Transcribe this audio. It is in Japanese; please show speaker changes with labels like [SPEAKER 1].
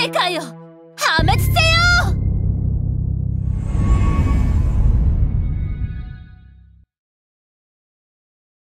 [SPEAKER 1] 世界を破滅